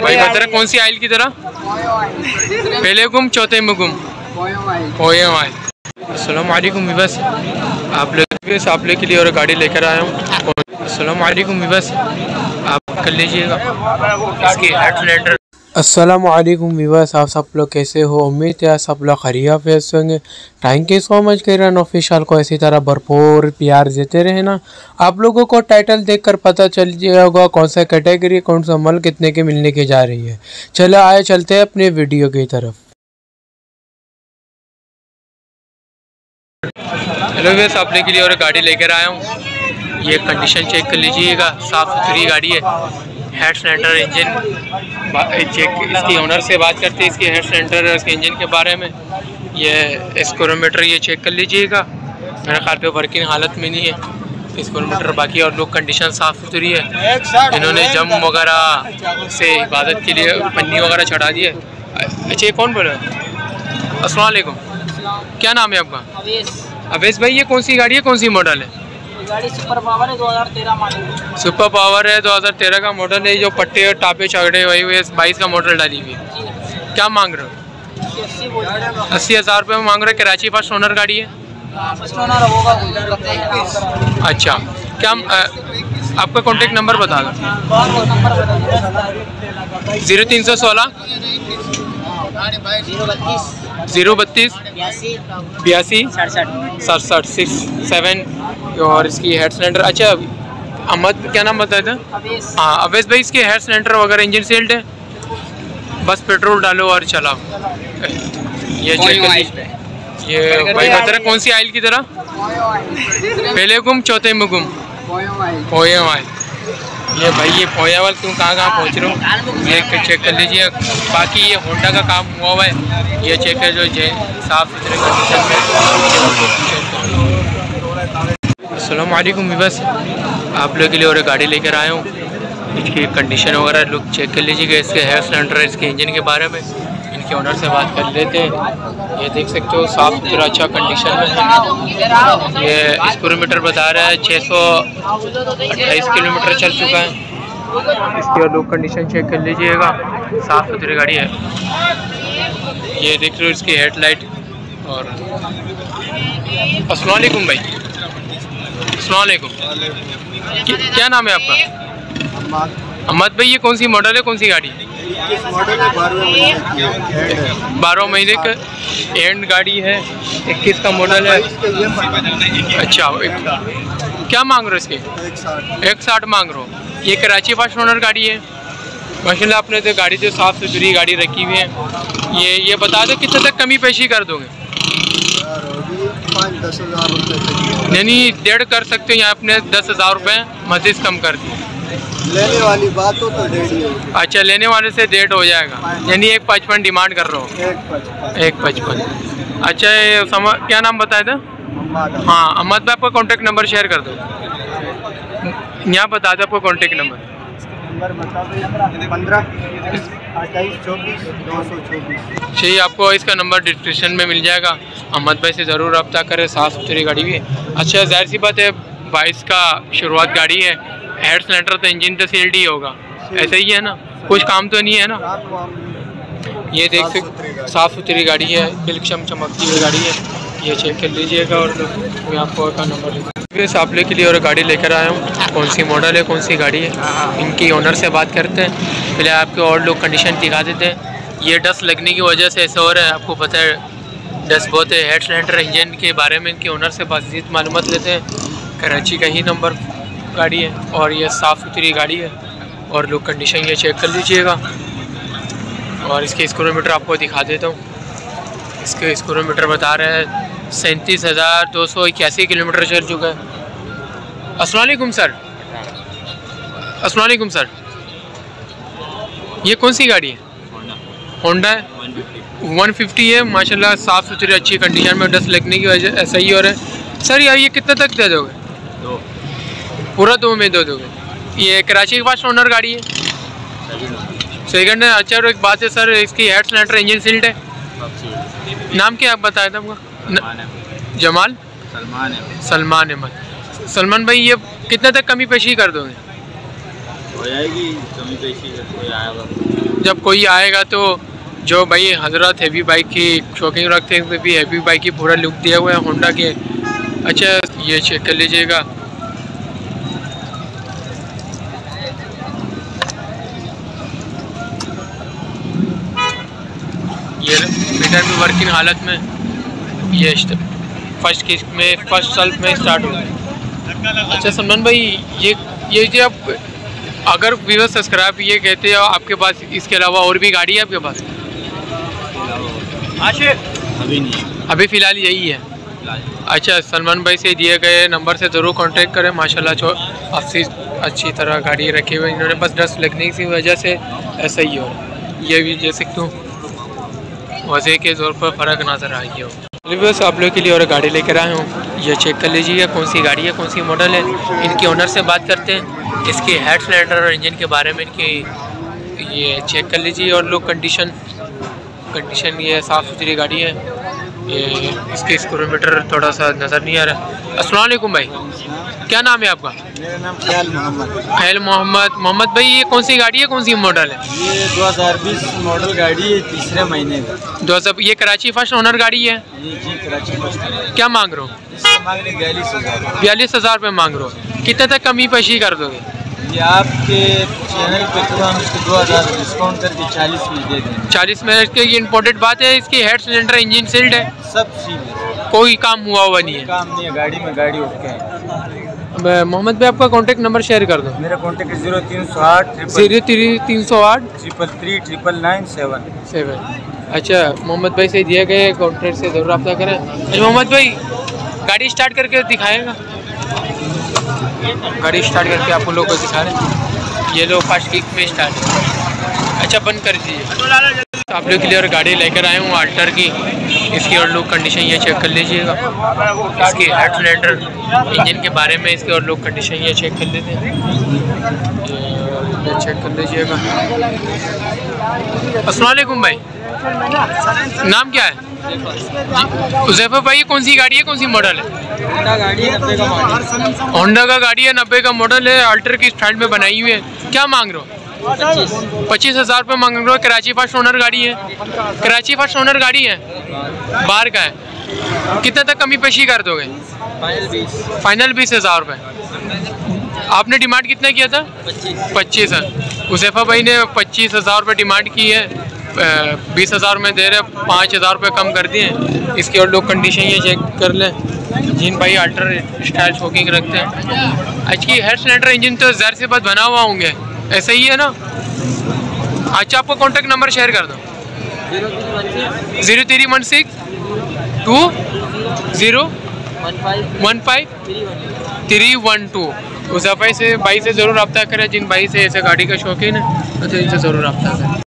भाई बता कौन सी आयल की तरह? पहले गुम चौथे में गुम पोए आयल अस्सलाम वालेकुम विबस आप लोग आप लोग के लिए और गाड़ी लेकर आया हूँ। असलकुम विवस आप कर लीजिएगा। इसकी हेड सिलेंडर असलम वीवर्स आप सब लोग कैसे हो? उम्मीद है सब लोग खरिया फेस होंगे। Thank you so much run official को इसी तरह भरपूर प्यार देते रहना। आप लोगों को टाइटल देखकर पता चल जाएगा कौन सा कैटेगरी कौन सा मल कितने के मिलने की जा रही है। चलो, आए चलते हैं अपने वीडियो की तरफ़। हेलो वेस आपने के लिए और गाड़ी लेकर आया हूँ। ये कंडीशन चेक कर लीजिएगा। साफ़ सुथरी गाड़ी है। हेड सिलेंडर इंजन चेक इसकी ओनर से बात करते हैं इसके हेड सिलेंडर इसके इंजन के बारे में। ये स्कोरोमीटर ये चेक कर लीजिएगा। मेरे ख्याल पे वर्किंग हालत में नहीं है। स्कोरोमीटर बाकी और लोग कंडीशन साफ़ सुथरी है। इन्होंने जम वगैरह से इबादत के लिए पन्नी वगैरह चढ़ा दी है। अच्छा ये कौन बोला असलकुम क्या नाम है आपका? अवेश। भाई ये कौन सी गाड़ी है? कौन सी मॉडल है? गाड़ी सुपर पावर है 2013 मॉडल सुपर पावर है 2013 का मॉडल है जो पट्टे और टापे चगड़े वही हुए बाईस का मॉडल डाली हुई। है क्या मांग रहे हो? अस्सी हज़ार रुपये में मांग रहे हो? कराची फ़र्स्ट ओनर गाड़ी है? अच्छा क्या आ, आपका कॉन्टेक्ट नंबर बता दो। ज़ीरो तीन सौ सोलह? ज़ीरो बत्तीस? बयासी। सड़सठ सिक्स सेवन और इसकी हेड सिलेंडर अच्छा अहमद क्या नाम बताया था? हाँ अवैस भाई इसके हेड सिलेंडर वगैरह इंजन सील्ड है? बस पेट्रोल डालो और चलाओ। ये ये भाई बता रहा कौन सी आयल की तरह? पहले गुम चौथे में गुम। पोए आयल ये भाई ये पोया वाल तुम कहाँ कहाँ पहुँच रहे हो? ये चेक कर लीजिए। बाकी ये होंडा का काम हुआ हुआ है। ये चेक कर जो साफ़ सुथरे कंडीशन में। असलकुम बस आप लोग के लिए और गाड़ी लेकर आया हूँ। इसकी कंडीशन वगैरह लोग चेक कर लीजिएगा। इसके हेयर सिलेंडर इसके इंजन के बारे में। इनके ओनर से बात कर लेते हैं। ये देख सकते हो, साफ़ सुथरा अच्छा कंडीशन में ये किलोमीटर बता रहा है 628 किलोमीटर चल चुका है। इसकी और लोग कंडीशन चेक कर लीजिएगा। साफ़ सुथरी गाड़ी है। ये देख रहे हो, इसकी हेडलाइट और असलकुम भाई। असलकुम क्या नाम है आपका? अहमद। भाई ये कौन सी मॉडल है कौन सी गाड़ी? बारह महीने का एंड गाड़ी है इक्कीस का मॉडल है? अच्छा क्या मांग रहे हो इसके? एक साठ। मांग रहे हो। ये कराची फ़र्स्ट ओनर गाड़ी है। माशाल्लाह आपने तो गाड़ी जो साफ़ सुथरी गाड़ी रखी हुई है। ये ये बता दो कितने तक कमी पेशी कर दोगे? यानी डेढ़ कर सकते हो यहाँ अपने दस हज़ार रुपये मजीद कम कर दिए। लेने वाली बात हो तो डेढ़ अच्छा लेने वाले से डेढ़ हो जाएगा। यानी एक पचपन डिमांड कर रहा हो। एक पचपन। अच्छा ये सम क्या नाम बताया था? हाँ अहमद भाई आपका कॉन्टेक्ट नंबर शेयर कर दो। यहाँ बता दो आपका कॉन्टेक्ट नंबर चाहिए आपको इसका नंबर डिस्क्रिप्शन में मिल जाएगा। अहमद भाई से ज़रूर रब्ता करें साफ़ सुथरी गाड़ी भी। है अच्छा ज़ाहिर सी बात है बाईस का शुरुआत गाड़ी है। हेड सिलेंडर तो इंजन तो सील्ड ही होगा। ऐसा ही है ना? कुछ काम तो नहीं है ना? ये देख सकते साफ़ सुथरी गाड़ी। है बिल्कुल चमकती हुई गाड़ी है। ये चेक कर लीजिएगा और मैं आपको का नंबर आप लोग के लिए और गाड़ी लेकर आया हूँ। कौन सी मॉडल है, कौन सी गाड़ी है? इनकी ओनर से बात करते हैं। पहले आपके और लोग कंडीशन दिखा देते हैं। ये डस्ट लगने की वजह से ऐसा हो रहा है। आपको पता है डस्ट बहुत है। हेड सिलेंडर इंजन के बारे में इनके ओनर से बातचीत मालूम लेते हैं। कराची का ही नंबर गाड़ी है और ये साफ़ सुथरी गाड़ी है। और लोग कंडीशन ये चेक कर लीजिएगा। और इसके स्क्रोमीटर आपको दिखा देता हूँ। इसके स्कोरोमीटर बता रहे हैं सैंतीस हज़ार दो सौ इक्यासी किलोमीटर चल चुका है। असलकुम सर। असलकुम सर। ये कौन सी गाड़ी है? होंडा है वन फिफ्टी है माशाल्लाह साफ़ सुथरी अच्छी कंडीशन में डस्ट लगने की वजह ऐसा ही हो रहा है। सर यार ये कितने तक दे दोगे? दो। पूरा दो में दे दोगे। ये कराची के पास ओनर गाड़ी है? सेकंड है। अच्छा और एक बात है सर इसकी हेड सिलेंडर इंजन सील्ड है। नाम क्या आप बताया था आपका जमाल? सलमान अहमद। सलमान भाई ये कितने तक कमी पेशी कर दोगे? हो जाएगी कमी पेशी जब कोई आएगा। जब कोई आएगा तो जो भाई हज़रत हैवी बाइक की शौकीन रखते हैं भी हैवी बाइक की पूरा लुक दिया हुआ है होंडा के। अच्छा ये चेक कर लीजिएगा। ये मीटर भी वर्किंग हालत में। ये फ़र्स्ट किस्त में फ़र्स्ट सेल्फ में स्टार्ट हो गया अच्छा सलमान भाई ये ये जो आप अगर व्यूअर सब्सक्राइब ये कहते हैं आपके पास इसके अलावा और भी गाड़ी है आपके पास? अभी नहीं। अभी फ़िलहाल यही है। अच्छा सलमान भाई से दिए गए नंबर से ज़रूर कांटेक्ट करें। माशाल्लाह जो अच्छी अच्छी तरह गाड़ी रखी हुई है। इन्होंने बस डस्ट लगने की वजह से ऐसा ही हो। ये भी जैसे क्यों वजह के ज़ोर पर फ़र्क नज़र आ गया हो। बस आप लोग के लिए और गाड़ी लेकर आया हूँ। ये चेक कर लीजिए कौन सी गाड़ी है, कौन सी मॉडल है। इनके ओनर से बात करते हैं। इसके हेड सिलेंडर और इंजन के बारे में इनकी ये चेक कर लीजिए और लोग कंडीशन कंडीशन ये साफ़ सुथरी गाड़ी है। ये इसके स्क्रोमीटर थोड़ा सा नज़र नहीं आ रहा। है वालेकुम भाई। क्या नाम है आपका? मेरा नाम ख्याल मोहम्मद खैल मोहम्मद। मोहम्मद भाई ये कौन सी गाड़ी है? कौन सी मॉडल है? ये 2020 मॉडल गाड़ी है तीसरे महीने का। दो हज़ार ये कराची फ़र्स्ट ओनर गाड़ी है? ये जी कराची है। क्या मांग रहे हो? बयालीस हज़ार। रुपये मांग रहे हो। कितने तक कमी पेशी कर दोगे? ये आपके चैनल पे तो हम इसको दो हज़ार डिस्काउंट करके चालीस में दे देंगे। चालीस में इसके ये इम्पोर्टेंट बात है इसकी हेड सिलेंडर इंजन सील्ड है? सब सील है। कोई काम हुआ हुआ नहीं है। काम नहीं है गाड़ी में गाड़ी ओके है मोहम्मद भाई आपका कॉन्टेक्ट नंबर शेयर कर दो। मेरा कॉन्टेक्ट ज़ीरो तीन सौ आठ ज़ीरो थ्री तीन सौ आठ triple three triple nine seven seven अच्छा मोहम्मद भाई से दिए गए कॉन्टेक्ट से ज़रूर रब्ता करें। अच्छा मोहम्मद भाई गाड़ी स्टार्ट करके दिखाएगा। गाड़ी स्टार्ट करके आप लोगों को दिखा रहे हैं। ये लोग फ़र्स्ट किक में स्टार्ट अच्छा बंद कर दीजिए। तो आप लोग के लिए और गाड़ी लेकर आए हूँ अल्टर की। इसकी और लोग कंडीशन ये चेक कर लीजिएगा। इसकी हेड सिलेंडर इंजन के बारे में इसकी और लोग कंडीशन ये चेक कर लेते हैं। चेक कर लीजिएगा। अस्सलाम वालेकुम भाई। नाम क्या है? उजैफर भाई ये कौन सी गाड़ी है? कौन सी मॉडल है? होंडा का गाड़ी है नब्बे का मॉडल है अल्टर की स्टैंड में बनाई हुई है। क्या मांग रहे हो? पच्चीस हज़ार रुपये मांग रहे हो। कराची फ़र्स्ट ओनर गाड़ी है। कराची फ़र्स्ट ओनर गाड़ी है? बाहर का है। कितने तक कमी पेशी कर दोगे? फाइनल बीस। हज़ार रुपये। आपने डिमांड कितना किया था? पच्चीस। है उजैफा भाई ने पच्चीस हज़ार रुपये डिमांड की है। बीस हज़ार में दे रहे पाँच हज़ार रुपये कम कर दिए इसकी और लोग कंडीशन ये चेक कर लें। जिन भाई अल्टर स्टाइल शोकिंग रखते हैं। आज की हेड सिलेंडर इंजन तो ज़ाहिर से बात बना हुआ होंगे। ऐसा ही है ना? अच्छा आपको कॉन्टेक्ट नंबर शेयर कर दो। Zero three one six two zero one five three one two उस भाई से भाई से ज़रूर रब्ता करें, जिन भाई से ऐसे गाड़ी का शौकीन है तो इनसे ज़रूर रब्ता करें।